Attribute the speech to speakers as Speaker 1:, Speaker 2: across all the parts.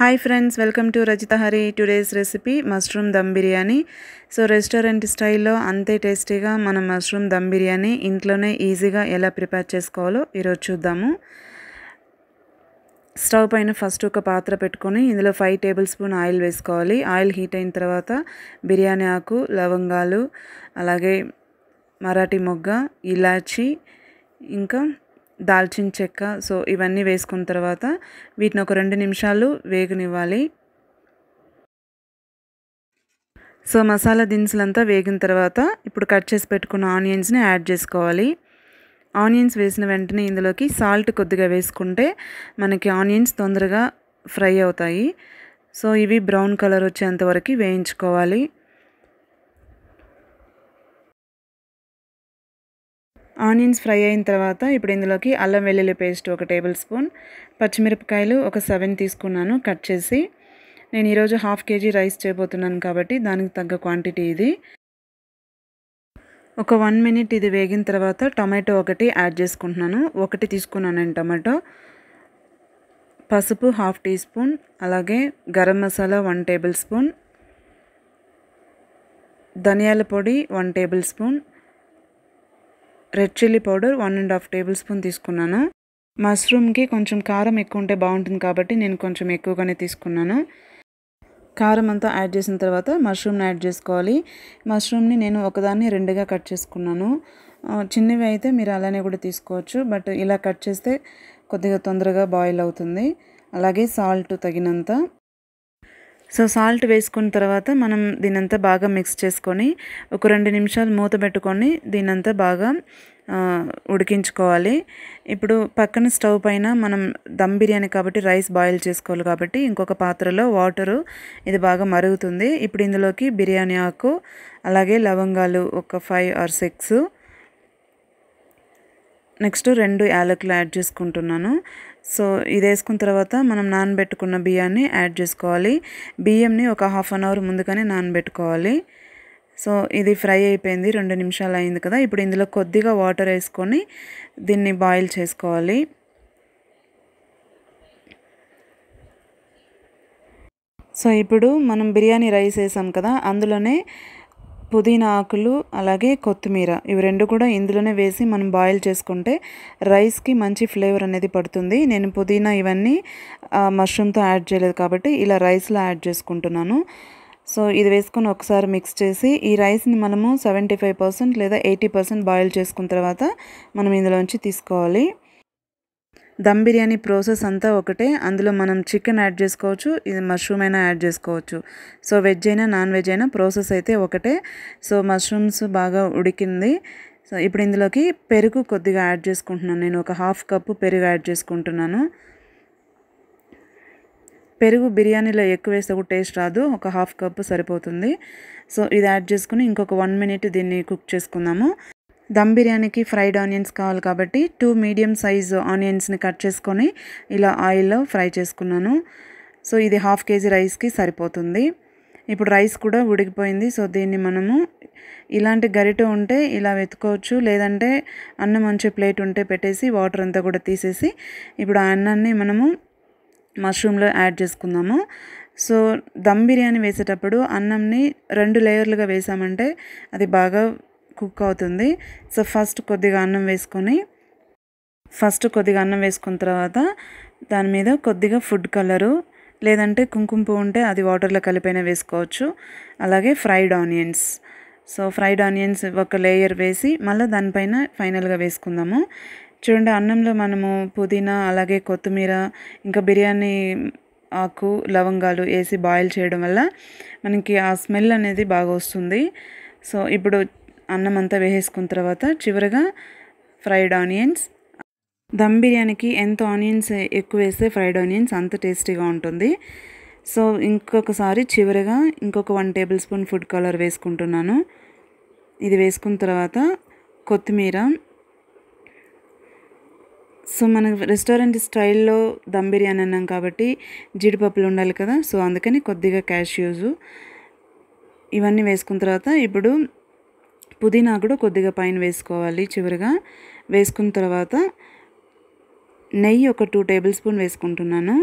Speaker 1: Hi friends welcome to Rajitha Hari today's recipe mushroom dum biryani. So restaurant స్టైల్లో అంతే టేస్టీగా మనం mushroom dum biryani ఇంట్లోనే ఈజీగా ఎలా ప్రిపేర్ చేసుకోవాలో ఈరోజు చూద్దాము. స్టవ్ పైన ఫస్ట్ ఒక పాత్ర పెట్టుకొని ఇందులో ఫైవ్ టేబుల్ స్పూన్ ఆయిల్ వేసుకోవాలి. ఆయిల్ హీట్ అయిన తర్వాత బిర్యానీ ఆకు లవంగాలు అలాగే మరాఠీ మొగ్గ ఇలాచి ఇంకా దాల్చిన చెక్క. సో ఇవన్నీ వేసుకున్న తర్వాత వీటిని ఒక రెండు నిమిషాలు వేగనివ్వాలి. సో మసాలా దినుసులంతా వేగిన తర్వాత ఇప్పుడు కట్ చేసి పెట్టుకున్న ఆనియన్స్ని యాడ్ చేసుకోవాలి. ఆనియన్స్ వేసిన వెంటనే ఇందులోకి సాల్ట్ కొద్దిగా వేసుకుంటే మనకి ఆనియన్స్ తొందరగా ఫ్రై అవుతాయి. సో ఇవి బ్రౌన్ కలర్ వచ్చేంత వరకు వేయించుకోవాలి. ఆనియన్స్ ఫ్రై అయిన తర్వాత ఇప్పుడు ఇందులోకి అల్లం వెల్లుల్లి పేస్ట్ ఒక టేబుల్ స్పూన్ పచ్చిమిరపకాయలు ఒక సెవెన్ తీసుకున్నాను కట్ చేసి. నేను ఈరోజు హాఫ్ కేజీ రైస్ చేయబోతున్నాను కాబట్టి దానికి తగ్గ క్వాంటిటీ ఇది. ఒక వన్ మినిట్ ఇది వేగిన తర్వాత టొమాటో ఒకటి యాడ్ చేసుకుంటున్నాను. ఒకటి తీసుకున్నాను నేను టమాటో. పసుపు హాఫ్ టీ స్పూన్ అలాగే garam masala one tablespoon. ధనియాల పొడి one tablespoon. Red chilli powder one and half tablespoon తీసుకున్నాను. మష్రూమ్కి కొంచెం కారం ఎక్కువ ఉంటే బాగుంటుంది కాబట్టి నేను కొంచెం ఎక్కువగానే తీసుకున్నాను. కారం అంతా యాడ్ చేసిన తర్వాత మష్రూమ్ని యాడ్ చేసుకోవాలి. మష్రూమ్ని నేను ఒకదాన్ని రెండుగా కట్ చేసుకున్నాను. చిన్నవి అయితే మీరు అలానే కూడా తీసుకోవచ్చు. బట్ ఇలా కట్ చేస్తే కొద్దిగా తొందరగా బాయిల్ అవుతుంది. అలాగే సాల్ట్ తగినంత. సో సాల్ట్ వేసుకున్న తర్వాత మనం దీనంతా బాగా మిక్స్ చేసుకొని ఒక రెండు నిమిషాలు మూత పెట్టుకొని దీనంతా బాగా ఉడికించుకోవాలి. ఇప్పుడు పక్కన స్టవ్ పైన మనం దమ్ బిర్యానీ కాబట్టి రైస్ బాయిల్ చేసుకోవాలి కాబట్టి ఇంకొక పాత్రలో వాటరు ఇది బాగా మరుగుతుంది. ఇప్పుడు ఇందులోకి బిర్యానీ ఆకు అలాగే లవంగాలు ఒక ఫైవ్ ఆర్ సిక్స్ నెక్స్ట్ రెండు యాలకులు యాడ్ చేసుకుంటున్నాను. సో ఇది వేసుకున్న తర్వాత మనం నానబెట్టుకున్న బియ్యాన్ని యాడ్ చేసుకోవాలి. బియ్యంని ఒక హాఫ్ అన్ అవర్ ముందుగానే నానబెట్టుకోవాలి. సో ఇది ఫ్రై అయిపోయింది. రెండు నిమిషాలు అయింది కదా. ఇప్పుడు ఇందులో కొద్దిగా వాటర్ వేసుకొని దీన్ని బాయిల్ చేసుకోవాలి. సో ఇప్పుడు మనం బిర్యానీ రైస్ వేసాం కదా. అందులోనే పుదీనా ఆకులు అలాగే కొత్తిమీర. ఇవి రెండు కూడా ఇందులోనే వేసి మనం బాయిల్ చేసుకుంటే రైస్కి మంచి ఫ్లేవర్ అనేది పడుతుంది. నేను పుదీనా ఇవన్నీ మష్రూమ్తో యాడ్ చేయలేదు కాబట్టి ఇలా రైస్లో యాడ్ చేసుకుంటున్నాను. సో ఇది వేసుకొని ఒకసారి మిక్స్ చేసి ఈ రైస్ని మనము సెవెంటీ ఫైవ్ పర్సెంట్ లేదా ఎయిటీ పర్సెంట్ బాయిల్ చేసుకున్న తర్వాత మనం ఇందులోంచి తీసుకోవాలి. దమ్ బిర్యానీ ప్రాసెస్ అంతా ఒకటే. అందులో మనం చికెన్ యాడ్ చేసుకోవచ్చు ఇది మష్రూమ్ అయినా యాడ్ చేసుకోవచ్చు. సో వెజ్ అయినా నాన్ వెజ్ అయినా ప్రాసెస్ అయితే ఒకటే. సో మష్రూమ్స్ బాగా ఉడికింది. సో ఇప్పుడు ఇందులోకి పెరుగు కొద్దిగా యాడ్ చేసుకుంటున్నాను. నేను ఒక హాఫ్ కప్పు పెరుగు యాడ్ చేసుకుంటున్నాను. పెరుగు బిర్యానీలో ఎక్కువ వేస్తే కూడా టేస్ట్ రాదు. ఒక హాఫ్ కప్పు సరిపోతుంది. సో ఇది యాడ్ చేసుకుని ఇంకొక వన్ మినిట్ దీన్ని కుక్ చేసుకుందాము. దమ్ బిర్యానీకి ఫ్రైడ్ ఆనియన్స్ కావాలి కాబట్టి టూ మీడియం సైజ్ ఆనియన్స్ని కట్ చేసుకొని ఇలా ఆయిల్లో ఫ్రై చేసుకున్నాను. సో ఇది హాఫ్ కేజీ రైస్కి సరిపోతుంది. ఇప్పుడు రైస్ కూడా ఉడికిపోయింది. సో దీన్ని మనము ఇలాంటి గరిట ఉంటే ఇలా వెతుకోవచ్చు. లేదంటే అన్నం మంచి ప్లేట్ ఉంటే పెట్టేసి వాటర్ అంతా కూడా తీసేసి ఇప్పుడు ఆ అన్నాన్ని మనము మష్రూమ్లో యాడ్ చేసుకుందాము. సో దమ్ బిర్యానీ వేసేటప్పుడు అన్నంని రెండు లేయర్లుగా వేసామంటే అది బాగా కుక్ అవుతుంది. సో ఫస్ట్ కొద్దిగా అన్నం వేసుకొని ఫస్ట్ కొద్దిగా అన్నం వేసుకున్న తర్వాత దాని మీద కొద్దిగా ఫుడ్ కలరు లేదంటే కుంకుమ పువ్వు ఉంటే అది వాటర్లో కలిపైనా వేసుకోవచ్చు. అలాగే fried onions. So fried onions ఒక లేయర్ వేసి మళ్ళీ దానిపైన ఫైనల్గా వేసుకుందాము. చూడండి అన్నంలో మనము పుదీనా అలాగే కొత్తిమీర ఇంకా బిర్యానీ ఆకు లవంగాలు వేసి బాయిల్ చేయడం వల్ల మనకి ఆ స్మెల్ అనేది బాగా వస్తుంది. సో ఇప్పుడు అన్నం అంతా వేసేసుకున్న తర్వాత చివరిగా ఫ్రైడ్ ఆనియన్స్. దమ్ బిర్యానీకి ఎంత ఆనియన్స్ ఎక్కువ వేస్తే ఫ్రైడ్ ఆనియన్స్ అంత టేస్టీగా ఉంటుంది. సో ఇంకొకసారి చివరిగా ఇంకొక one tablespoon food colour వేసుకుంటున్నాను. ఇది వేసుకున్న తర్వాత కొత్తిమీర. సో మన రెస్టారెంట్ స్టైల్లో దమ్ బిర్యానీ అన్నాం కాబట్టి జీడిపప్పులు ఉండాలి కదా సో అందుకని కొద్దిగా క్యాష్యూస్ ఇవన్నీ వేసుకున్న తర్వాత ఇప్పుడు పుదీనా కూడా కొద్దిగా పైన వేసుకోవాలి చివరిగా. వేసుకున్న తర్వాత నెయ్యి ఒక టూ టేబుల్ స్పూన్ వేసుకుంటున్నాను.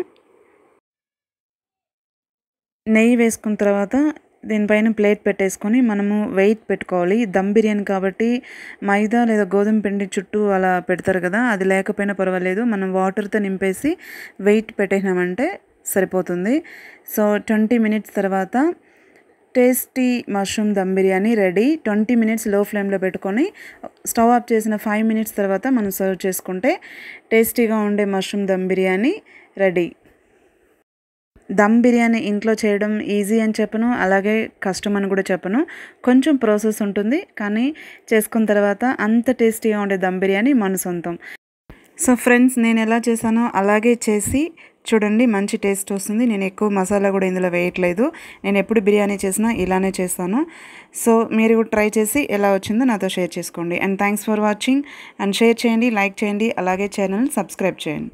Speaker 1: నెయ్యి వేసుకున్న తర్వాత దీనిపైన ప్లేట్ పెట్టేసుకొని మనము వెయిట్ పెట్టుకోవాలి. దమ్ బిర్యానీ కాబట్టి మైదా లేదా గోధుమ పిండి చుట్టూ అలా పెడతారు కదా అది లేకపోయినా పర్వాలేదు. మనం వాటర్తో నింపేసి వెయిట్ పెట్టేసినామంటే సరిపోతుంది. సో ట్వంటీ మినిట్స్ తర్వాత tasty mushroom dum biryani ready. Twenty మినిట్స్లో ఫ్లేమ్లో పెట్టుకొని స్టవ్ ఆఫ్ చేసిన ఫైవ్ మినిట్స్ తర్వాత మనం సర్వ్ చేసుకుంటే టేస్టీగా ఉండే మష్రూమ్ దమ్ బిర్యానీ రెడీ. దమ్ బిర్యానీ ఇంట్లో చేయడం ఈజీ అని చెప్పను అలాగే కష్టం అని కూడా చెప్పను. కొంచెం ప్రాసెస్ ఉంటుంది కానీ చేసుకున్న తర్వాత అంత టేస్టీగా ఉండే దమ్ బిర్యానీ మన సొంతం. సో ఫ్రెండ్స్ నేను ఎలా చేశానో అలాగే చేసి చూడండి మంచి టేస్ట్ వస్తుంది. నేను ఎక్కువ మసాలా కూడా ఇందులో వేయట్లేదు. నేను ఎప్పుడు బిర్యానీ చేసినా ఇలానే చేస్తాను. సో మీరు ట్రై చేసి ఎలా వచ్చిందో నాతో షేర్ చేసుకోండి. And thanks for watching. And share చేయండి లైక్ చేయండి. అలాగే ఛానల్ సబ్స్క్రైబ్ చేయండి.